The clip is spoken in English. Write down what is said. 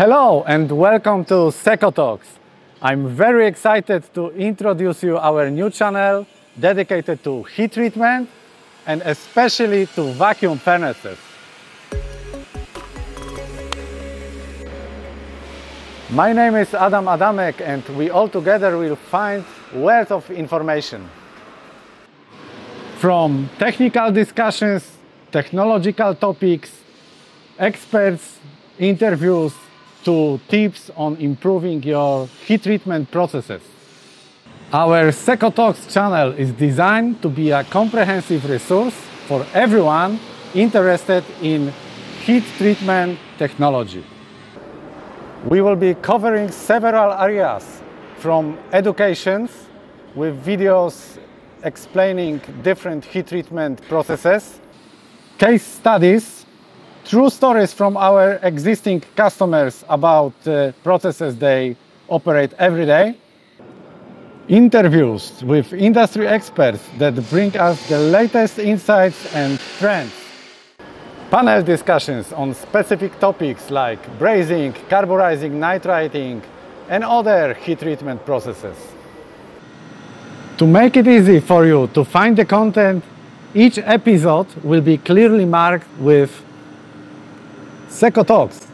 Hello and welcome to Seco Talks. I'm very excited to introduce you our new channel dedicated to heat treatment and especially to vacuum furnaces. My name is Adam Adamek and we all together will find wealth of information. From technical discussions, technological topics, experts, interviews, to tips on improving your heat treatment processes. Our Seco Talks channel is designed to be a comprehensive resource for everyone interested in heat treatment technology. We will be covering several areas from educations with videos explaining different heat treatment processes, case studies, true stories from our existing customers about uh, processes they operate every day, interviews with industry experts that bring us the latest insights and trends, panel discussions on specific topics like brazing, carburizing, nitriding, and other heat treatment processes. To make it easy for you to find the content, each episode will be clearly marked with Seco Talks.